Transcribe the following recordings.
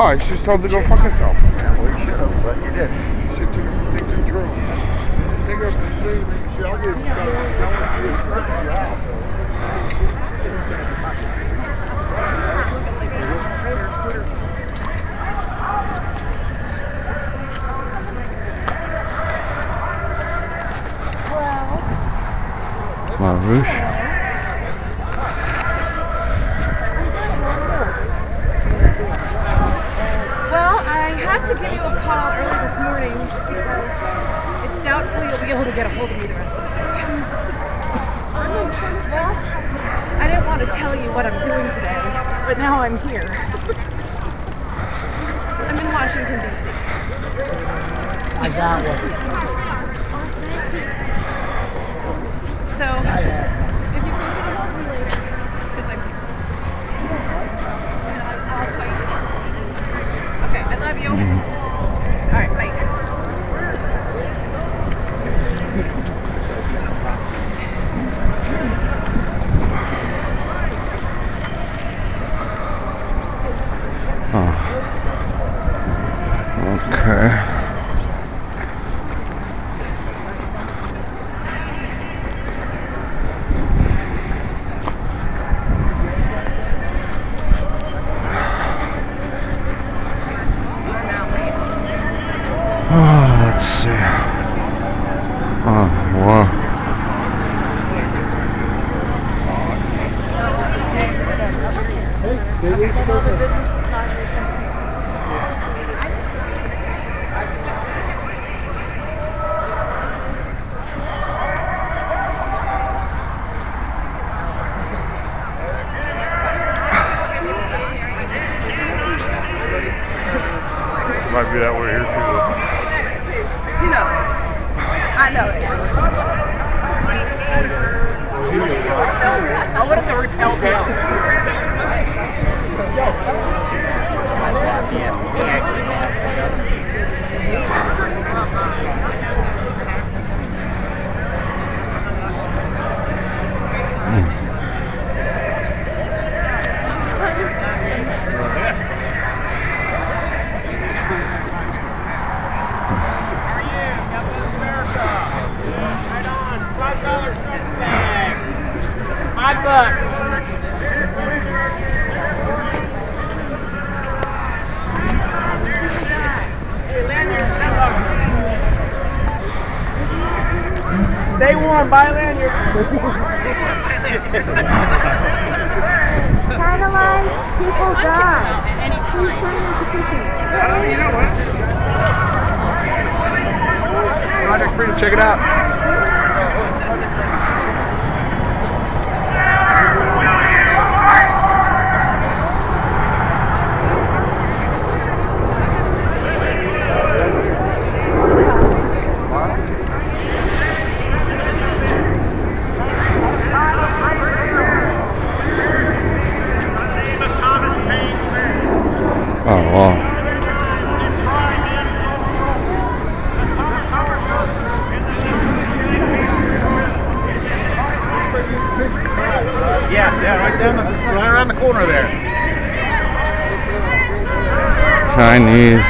Oh, just told to go fuck himself. Well, you should have, but you didn't. You should take, control. Take up the thing, shit, I'll give you La Ruche. Well, I had to give you a call early this morning because it's doubtful you'll be able to get a hold of me the rest of the day. Well, I didn't want to tell you what I'm doing today, but now I'm here. I'm in Washington, D.C. I got one. So, if you want to get a hold of me later, because I'm here. And I'll, I'll call you tomorrow. Okay, I love you. All right, bye. Okay. Oh, let's see. Oh, wow. Might be that way here too. You know, I know it. I would have repelled down. Five bucks. Hey, lanyard, ten bucks. Stay warm, buy Caroline, people die. Please sign the petition. you know what? Project free to check it out. Oh, wow. Yeah, yeah, right down, the, right around the corner there. Chinese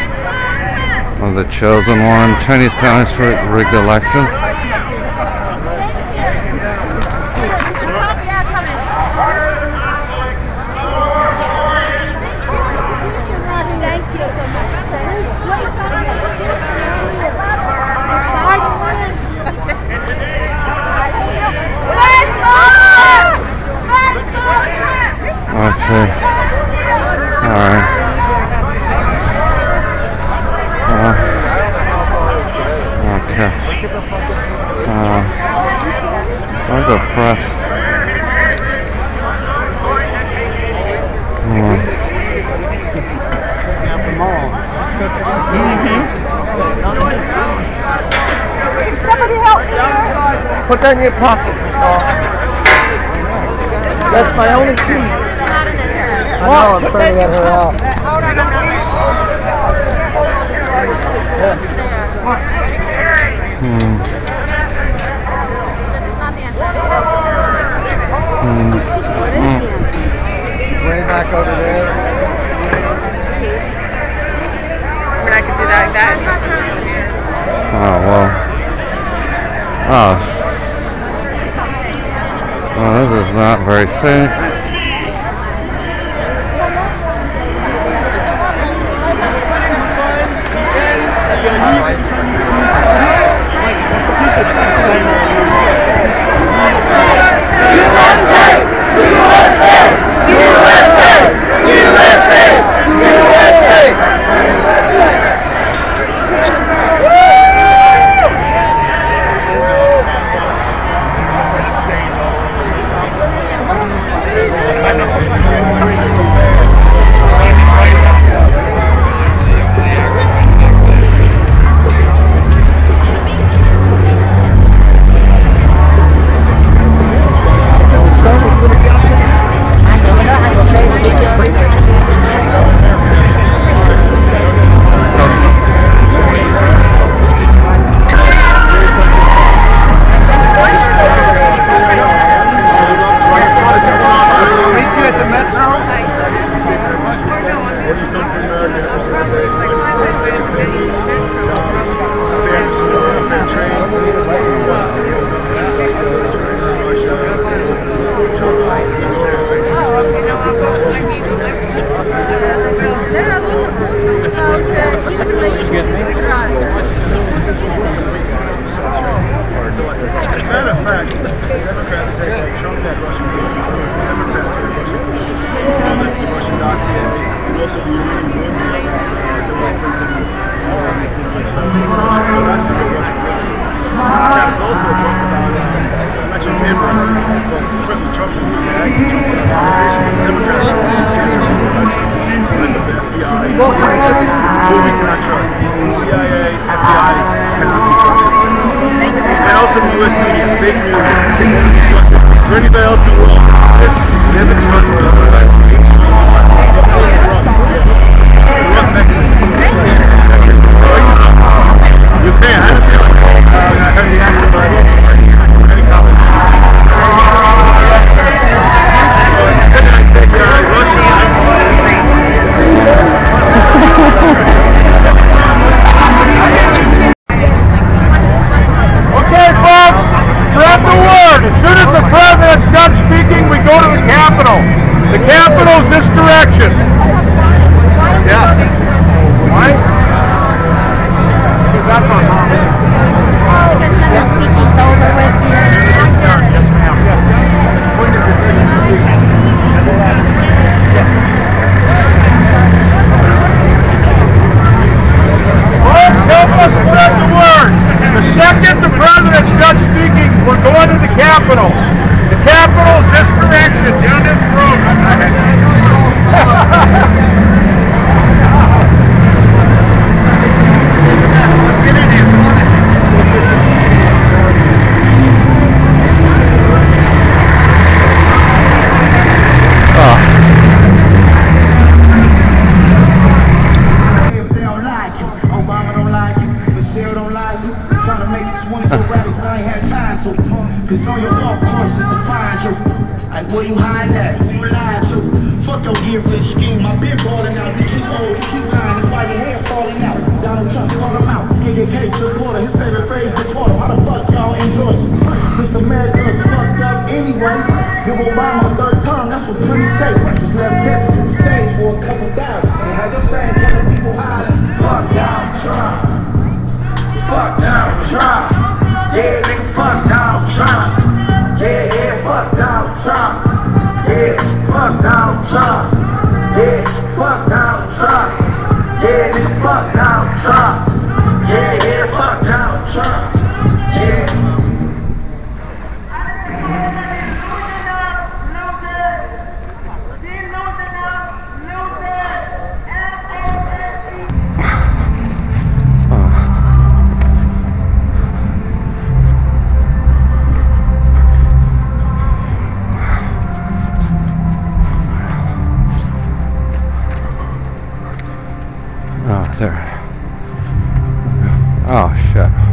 one of the chosen one. Chinese Communist rigged election. Put that in your pocket. That's my only key. I know, I'm trying to get her out. Hmm. Hmm. Way back over there. I could do that like that. Oh, well. Oh, 很 call him out. KKK supporter, his favorite phrase is quarter. Why the fuck y'all endorse him? Since America's fucked up anyway, give Obama a third term, that's what plenty say. Just left Texas on stage for a couple thousand. They have them saying, couple people hiding. Fuck down, try. Fuck down, try. Yeah, nigga, fuck down, try. Oh shit.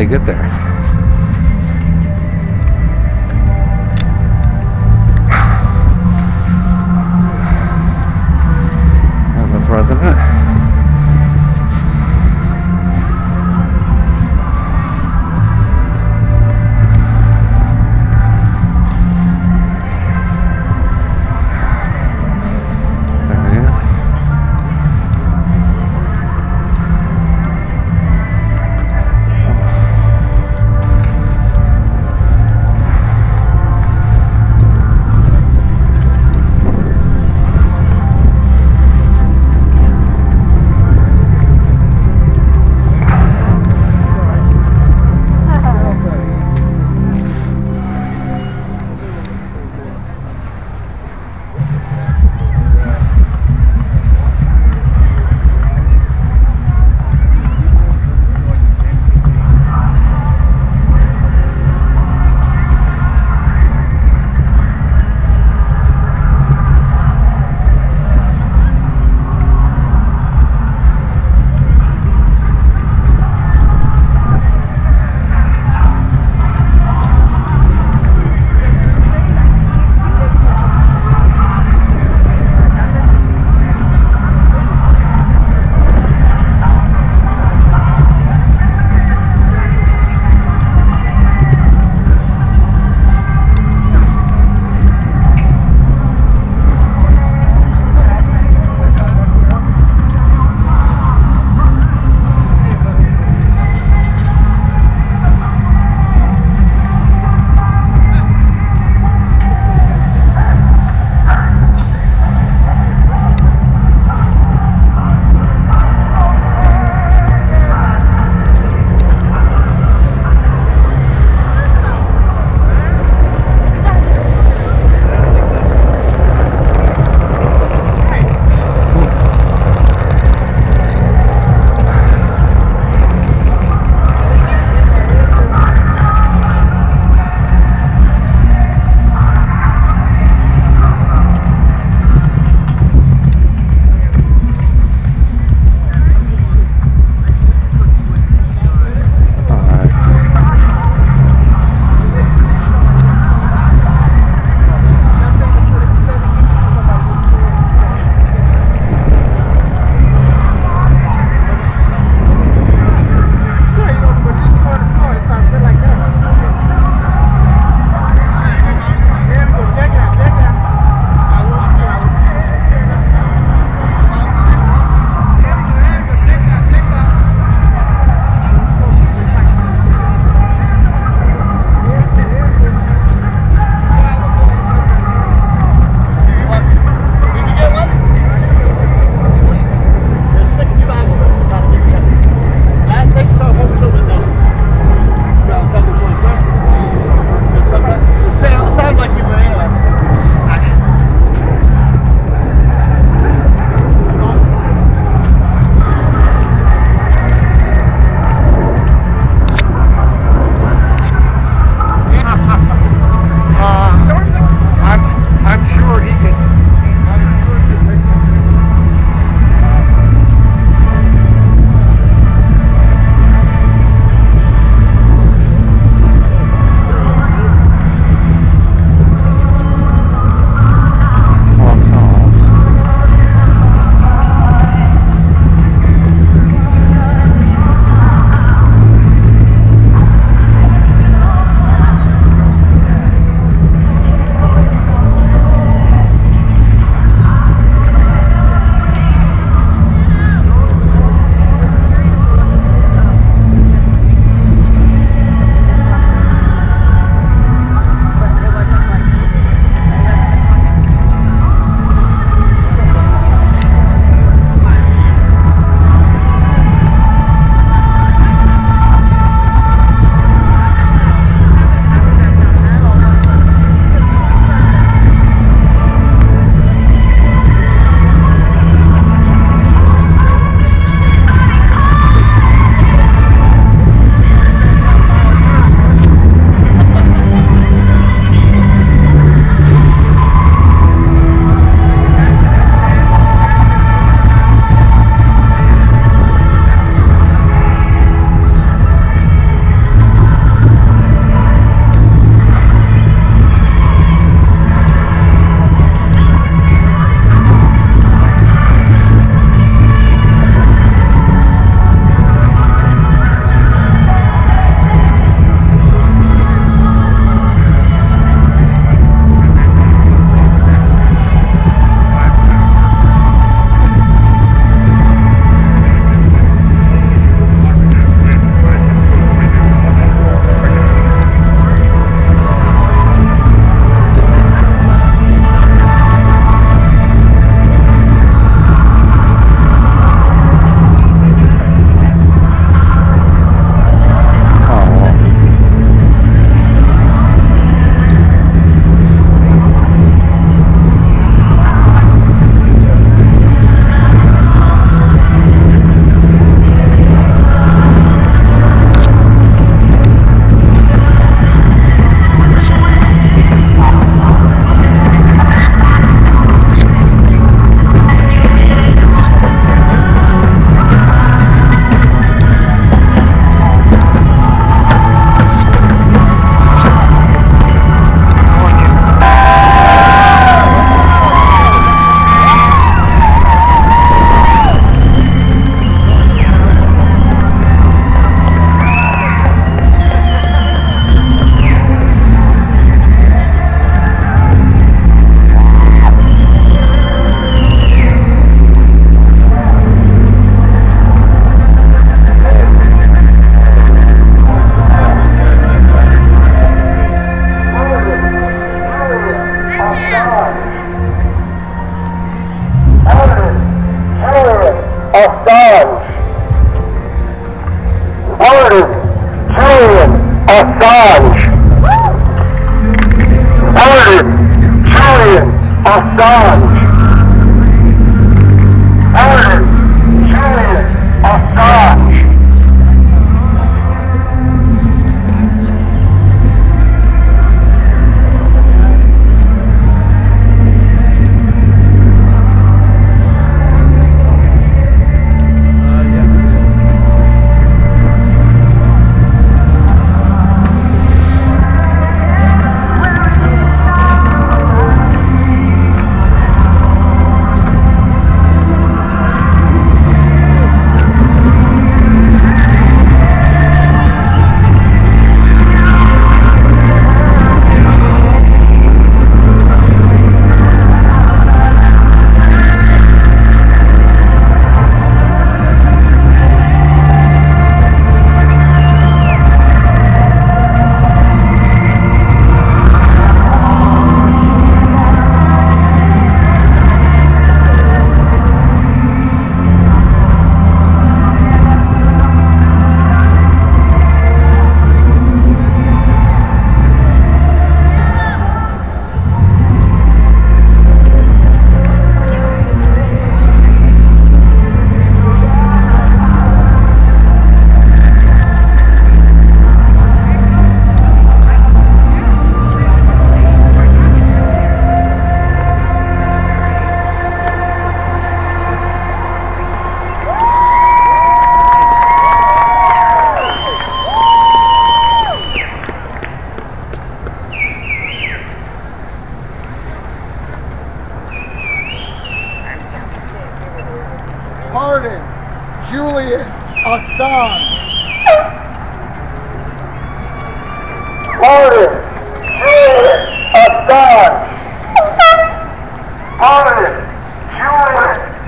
They get there?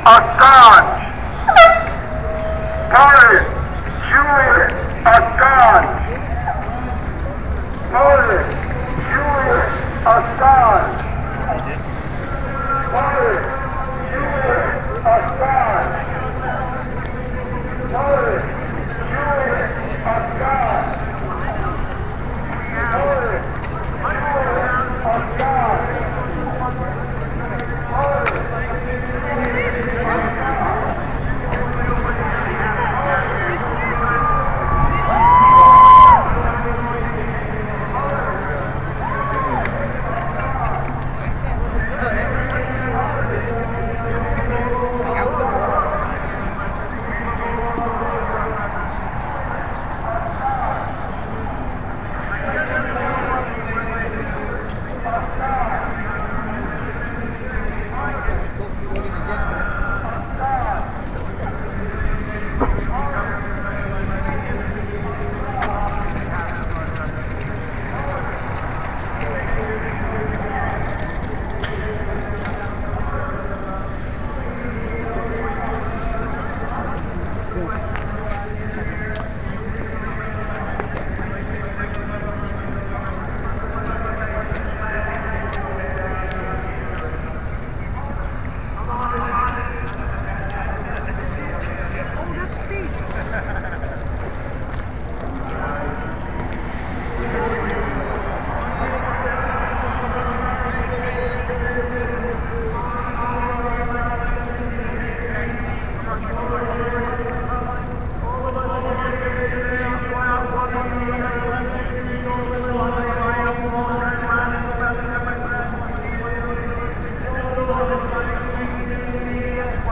Assange. Pardon Julian Assange. Pardon Julian Assange. Pardon Julian Assange. Pardon Julian Assange.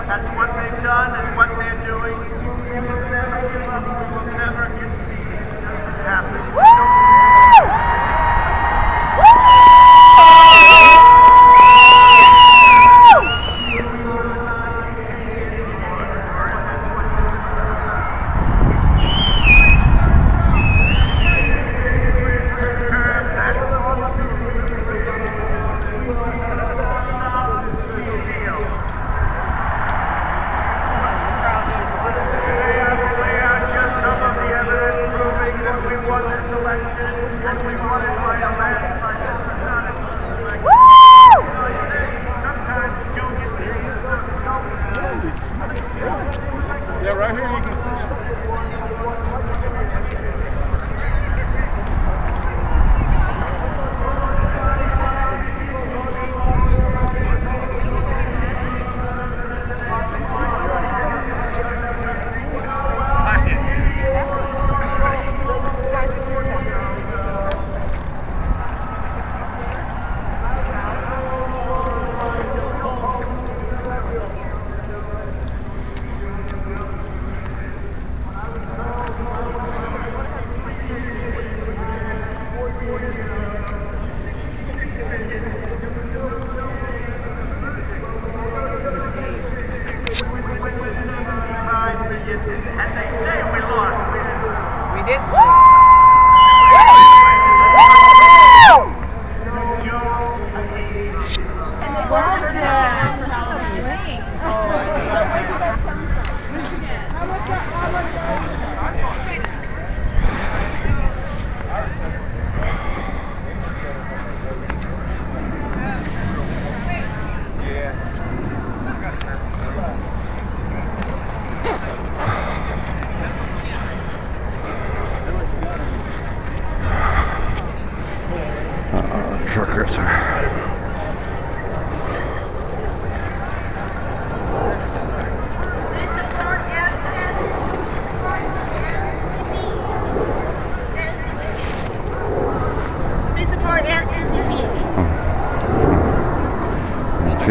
That's what they've done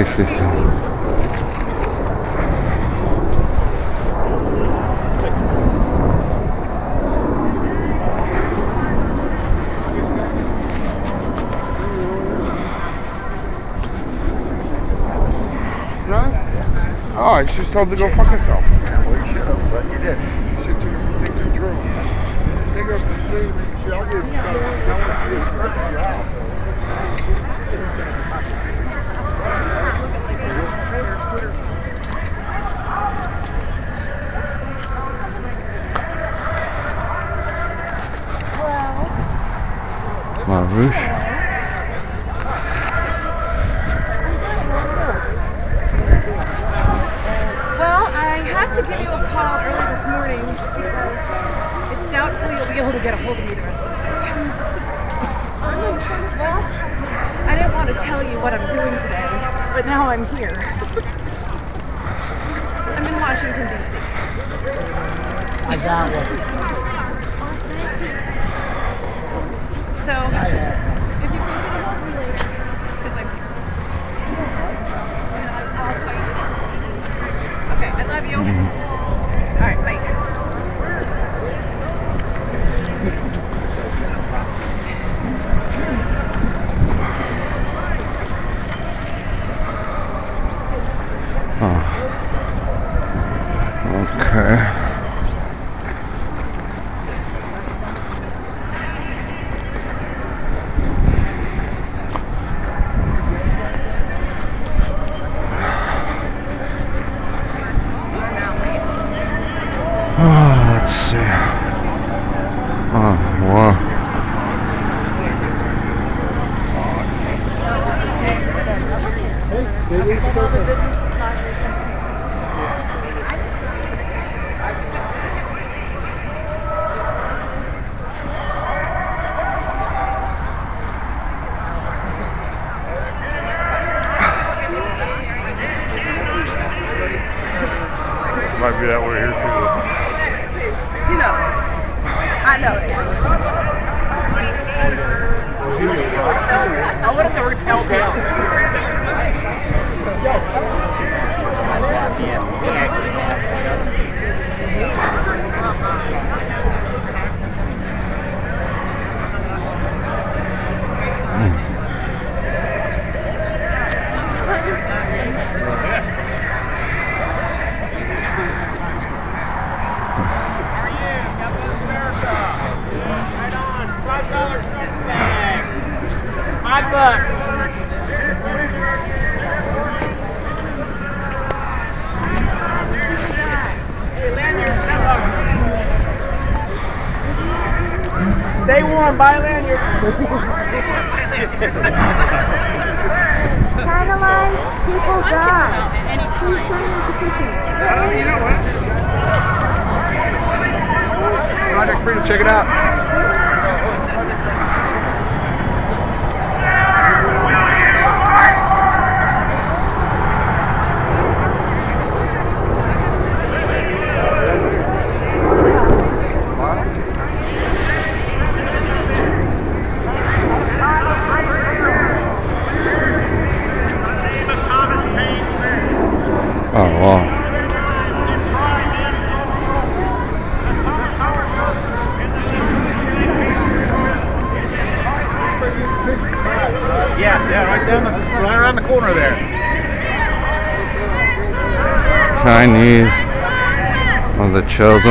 sí, sí, Oh, it's just told to go fuck herself.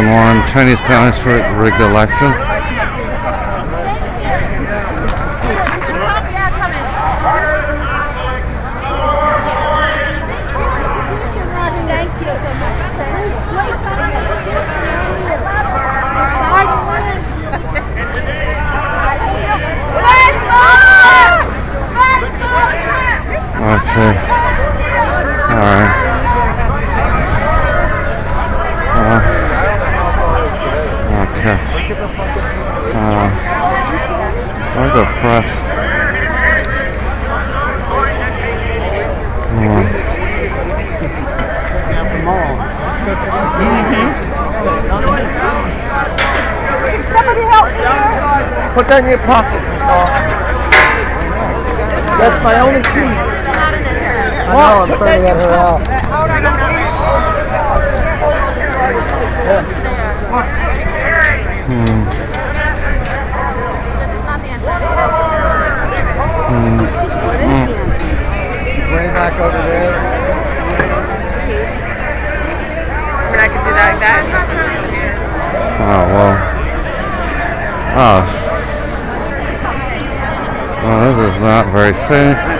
Chosen one. Chinese Communist for rigged election. Yeah, coming. Thank you. Please, please sign the petition. Biden wins. Let's go! Let's go! Let's see. Alright. Uh, okay. Uh, where's the press? Uh, Somebody help me. Put that in your pocket. That's my only key. I know, I'm trying to get her out. hmm. Hmm. Hmm. Way back over there. I mean, I could do that like that. Oh well. Oh. Well, this is not very safe.